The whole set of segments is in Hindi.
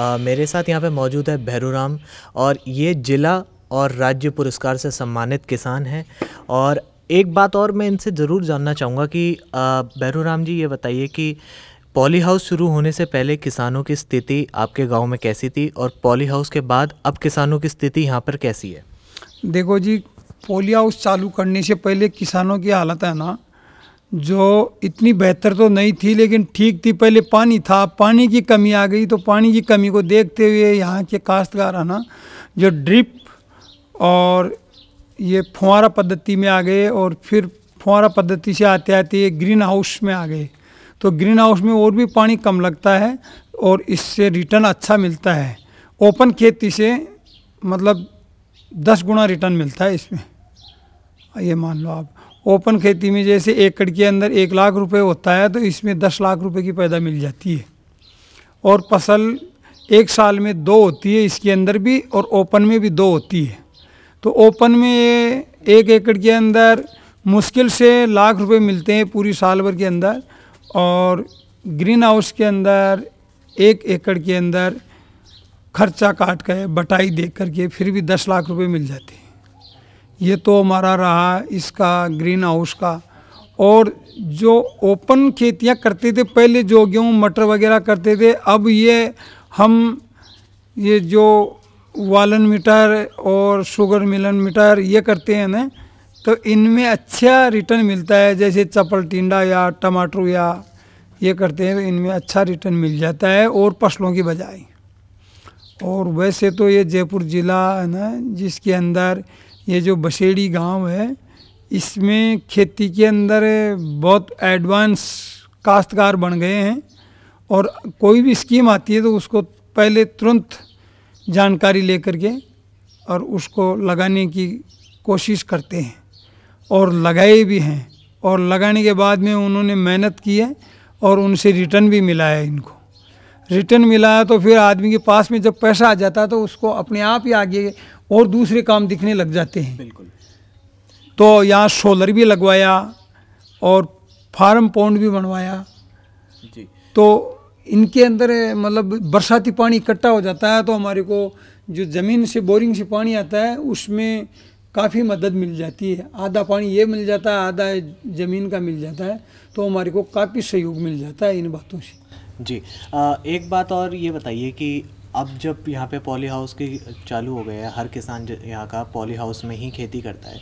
आ, मेरे साथ यहाँ पे मौजूद है भैरूराम और ये जिला और राज्य पुरस्कार से सम्मानित किसान हैं। और एक बात और मैं इनसे ज़रूर जानना चाहूँगा कि भैरूराम जी ये बताइए कि पॉली हाउस शुरू होने से पहले किसानों की स्थिति आपके गाँव में कैसी थी और पॉली हाउस के बाद अब किसानों की स्थिति यहाँ पर कैसी है? देखो जी पॉली हाउस चालू करने से पहले किसानों की हालत है ना जो इतनी बेहतर तो नहीं थी, लेकिन ठीक थी। पहले पानी था। पानी की कमी आ गई तो पानी की कमी को देखते हुए यहाँ के काश्तकार है ना, जो ड्रिप और ये फुहारा पद्धति में आ गए और फिर फुहारा पद्धति से आते आते ये ग्रीन हाउस में आ गए। तो ग्रीन हाउस में और भी पानी कम लगता है और इससे रिटर्न अच्छा मिलता है। ओपन खेती से मतलब दस गुना रिटर्न मिलता है इसमें। ये मान लो आप। ओपन खेती में जैसे एकड़ के अंदर एक लाख रुपए होता है तो इसमें दस लाख रुपए की पैदा मिल जाती है। और फ़सल एक साल में दो होती है, इसके अंदर भी और ओपन में भी दो होती है। तो ओपन में एक एकड़ के अंदर मुश्किल से लाख रुपए मिलते हैं पूरी साल भर के अंदर, और ग्रीन हाउस के अंदर एक एकड़ के अंदर खर्चा काट कर बटाई देख करके फिर भी दस लाख रुपए मिल जाते हैं। ये तो हमारा रहा इसका ग्रीन हाउस का। और जो ओपन खेतियाँ करते थे, पहले जो गेहूँ, मटर वगैरह करते थे, अब ये हम ये जो वालन मीटर और शुगर मिलन मीटर ये करते हैं ना तो इनमें अच्छा रिटर्न मिलता है, जैसे चपल टिंडा या टमाटर या ये करते हैं तो इनमें अच्छा रिटर्न मिल जाता है, और फ़सलों की बजाय। और वैसे तो ये जयपुर ज़िला है ना, जिसके अंदर ये जो बसेड़ी गाँव है, इसमें खेती के अंदर बहुत एडवांस काश्तकार बन गए हैं और कोई भी स्कीम आती है तो उसको पहले तुरंत जानकारी लेकर के और उसको लगाने की कोशिश करते हैं और लगाए भी हैं और लगाने के बाद में उन्होंने मेहनत की है और उनसे रिटर्न भी मिला है इनको। रिटर्न मिला है तो फिर आदमी के पास में जब पैसा आ जाता है तो उसको अपने आप ही आगे और दूसरे काम दिखने लग जाते हैं। बिल्कुल। तो यहाँ सोलर भी लगवाया और फार्म पौंड भी बनवाया। जी। तो इनके अंदर मतलब बरसाती पानी इकट्ठा हो जाता है तो हमारे को जो ज़मीन से बोरिंग से पानी आता है उसमें काफ़ी मदद मिल जाती है। आधा पानी ये मिल जाता है आधा ज़मीन का मिल जाता है तो हमारे को काफ़ी सहयोग मिल जाता है इन बातों से। जी। आ, एक बात और ये बताइए कि अब जब यहाँ पे पॉली हाउस की चालू हो गया है हर किसान यहाँ का पॉली हाउस में ही खेती करता है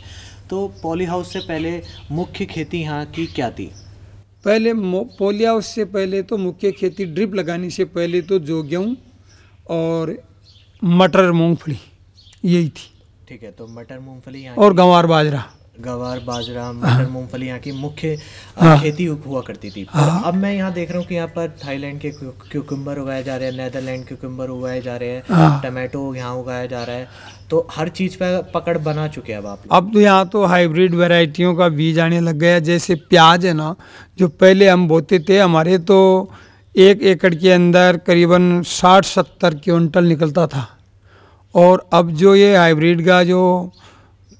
तो पॉली हाउस से पहले मुख्य खेती यहाँ की क्या थी? पहले पॉली हाउस से पहले तो मुख्य खेती ड्रिप लगाने से पहले तो जो गेहूँ और मटर मूंगफली यही थी। ठीक है तो मटर मूंगफली और गंवार बाजरा। गवार बाजरा मटर मूंगफली यहाँ की मुख्य हाँ। खेती हुआ करती थी हाँ। अब मैं यहाँ देख रहा हूँ कि यहाँ पर थाईलैंड के क्यूकम्बर उगाए जा रहे हैं नेदरलैंड क्यूकम्बर उगाए जा रहे हैं हाँ। टमाटो यहाँ उगाया जा रहा है तो हर चीज़ पे पकड़ बना चुके हैं अब आप अब तो यहाँ तो हाइब्रिड वेराइटियों का बीज आने लग गया जैसे प्याज है ना जो पहले हम बोते थे हमारे तो एक एकड़ के अंदर करीबन साठ सत्तर क्विंटल निकलता था और अब जो ये हाइब्रिड का जो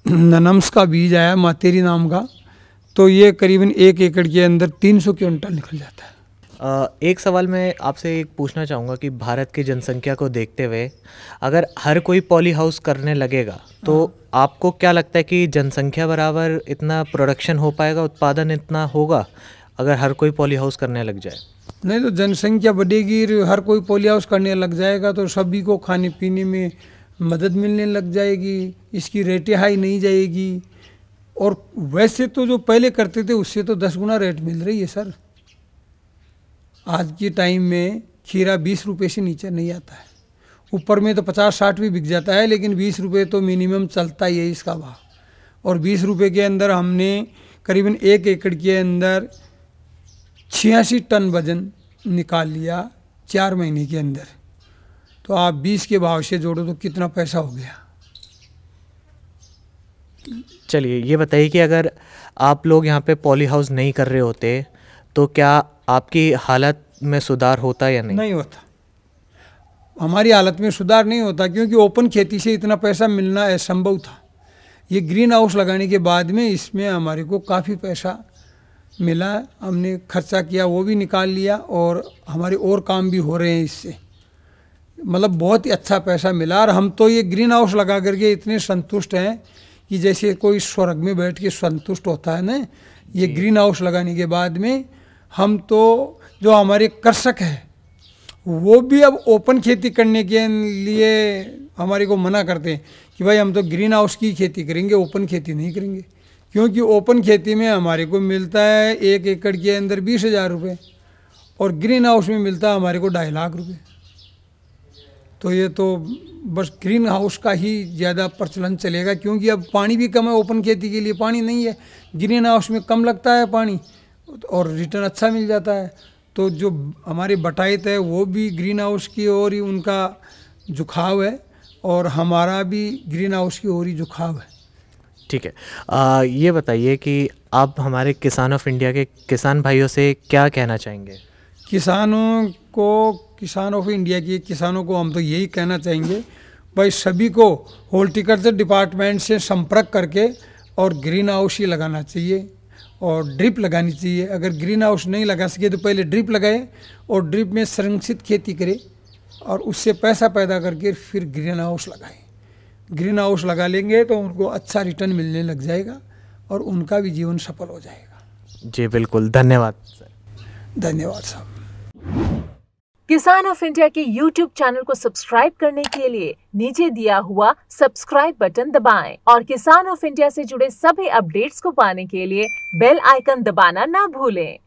ननम्स का बीज आया मातेरी नाम का तो ये करीबन एक एकड़ के अंदर 300 क्विंटल निकल जाता है आ, एक सवाल मैं आपसे एक पूछना चाहूँगा कि भारत की जनसंख्या को देखते हुए अगर हर कोई पॉली हाउस करने लगेगा तो हाँ। आपको क्या लगता है कि जनसंख्या बराबर इतना प्रोडक्शन हो पाएगा उत्पादन इतना होगा अगर हर कोई पॉली हाउस करने लग जाए नहीं तो जनसंख्या बढ़ेगी हर कोई पॉली हाउस करने लग जाएगा तो सभी को खाने पीने में मदद मिलने लग जाएगी, इसकी रेटें हाई नहीं जाएगी। और वैसे तो जो पहले करते थे, उससे तो दस गुना रेट मिल रही है, सर। आज के टाइम में खीरा बीस रुपये से नीचे नहीं आता है। ऊपर में तो पचास साठ भी बिक जाता है, लेकिन बीस रुपये तो मिनिमम चलता ही है इसका भाव। और बीस रुपये के अंदर हमने करीबन एक एकड़ के अंदर छियासी टन वज़न निकाल लिया चार महीने के अंदर। तो आप बीस के भाव से जोड़ो तो कितना पैसा हो गया? चलिए ये बताइए कि अगर आप लोग यहाँ पे पॉली हाउस नहीं कर रहे होते तो क्या आपकी हालत में सुधार होता या नहीं? नहीं होता। हमारी हालत में सुधार नहीं होता क्योंकि ओपन खेती से इतना पैसा मिलना असंभव था। ये ग्रीन हाउस लगाने के बाद में इसमें हमारे को काफ़ी पैसा मिला। हमने खर्चा किया वो भी निकाल लिया और हमारे और काम भी हो रहे हैं इससे। मतलब बहुत ही अच्छा पैसा मिला और हम तो ये ग्रीन हाउस लगा करके इतने संतुष्ट हैं कि जैसे कोई स्वर्ग में बैठ के संतुष्ट होता है ना ये ग्रीन हाउस लगाने के बाद में हम तो जो हमारे कृषक है वो भी अब ओपन खेती करने के लिए हमारे को मना करते हैं कि भाई हम तो ग्रीन हाउस की खेती करेंगे ओपन खेती नहीं करेंगे। क्योंकि ओपन खेती में हमारे को मिलता है एक एकड़ के अंदर बीस हज़ार रुपये और ग्रीन हाउस में मिलता है हमारे को ढाई लाख रुपए। तो ये तो बस ग्रीन हाउस का ही ज़्यादा प्रचलन चलेगा क्योंकि अब पानी भी कम है ओपन खेती के लिए पानी नहीं है। ग्रीन हाउस में कम लगता है पानी और रिटर्न अच्छा मिल जाता है। तो जो हमारे बटाइत है वो भी ग्रीन हाउस की ओर ही उनका झुकाव है और हमारा भी ग्रीन हाउस की ओर ही झुकाव है। ठीक है। आ, ये बताइए कि आप हमारे किसान ऑफ़ इंडिया के किसान भाइयों से क्या कहना चाहेंगे? किसानों को किसान ऑफ़ इंडिया के किसानों को हम तो यही कहना चाहेंगे भाई सभी को हॉर्टिकल्चर डिपार्टमेंट से संपर्क करके और ग्रीन हाउस ही लगाना चाहिए और ड्रिप लगानी चाहिए। अगर ग्रीन हाउस नहीं लगा सके तो पहले ड्रिप लगाए और ड्रिप में संरक्षित खेती करें और उससे पैसा पैदा करके फिर ग्रीन हाउस लगाएँ। ग्रीन हाउस लगा लेंगे तो उनको अच्छा रिटर्न मिलने लग जाएगा और उनका भी जीवन सफल हो जाएगा। जी बिल्कुल। धन्यवाद सर। धन्यवाद साहब किसान ऑफ़ इंडिया के यूट्यूब चैनल को सब्सक्राइब करने के लिए नीचे दिया हुआ सब्सक्राइब बटन दबाएँ और किसान ऑफ़ इंडिया से जुड़े सभी अपडेट्स को पाने के लिए बेल आइकन दबाना ना भूलें।